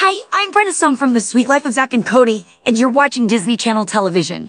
Hi, I'm Brenda Song from The Sweet Life of Zack and Cody, and you're watching Disney Channel Television.